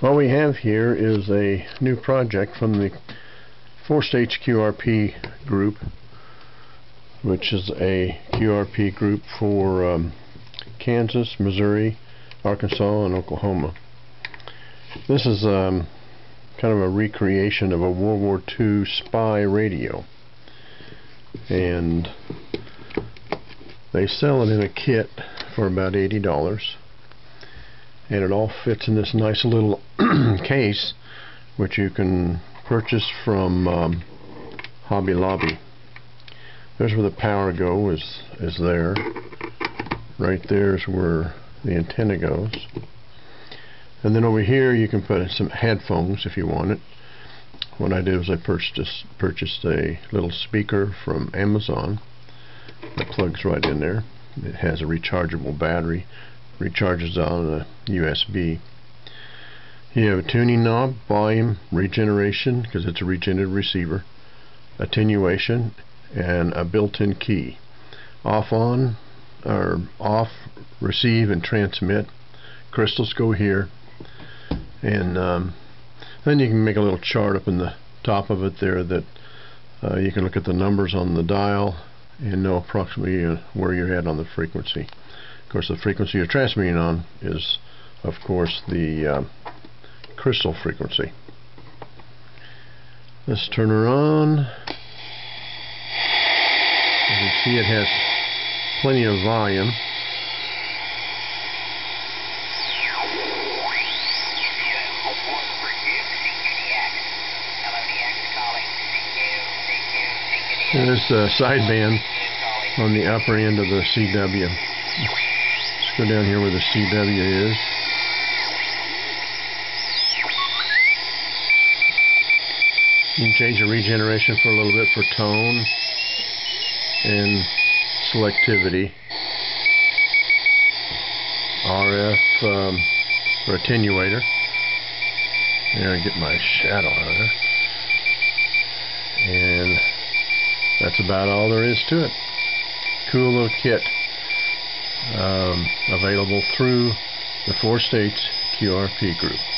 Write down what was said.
What we have here is a new project from the Four State QRP group which is a QRP group for um, Kansas, Missouri, Arkansas, and Oklahoma. This is um, kind of a recreation of a World War II spy radio and they sell it in a kit for about $80 and it all fits in this nice little case which you can purchase from um, Hobby Lobby. There's where the power go is is there. Right there is where the antenna goes. And then over here you can put some headphones if you want it. What I did was I purchased purchased a little speaker from Amazon that plugs right in there. It has a rechargeable battery recharges on a USB. You have a tuning knob, volume, regeneration, because it's a regenerative receiver, attenuation, and a built-in key. Off on, or off, receive, and transmit. Crystals go here. And um, then you can make a little chart up in the top of it there that uh, you can look at the numbers on the dial and know approximately uh, where you're at on the frequency Of course the frequency you're transmitting on is of course the uh, crystal frequency. Let's turn her on. You can see it has plenty of volume. There's the sideband on the upper end of the CW Let's go down here where the CW is. You can change the regeneration for a little bit for tone and selectivity. RF um, for attenuator. There, I get my shadow out of there. And that's about all there is to it. Cool little kit um, available through the Four States QRP group.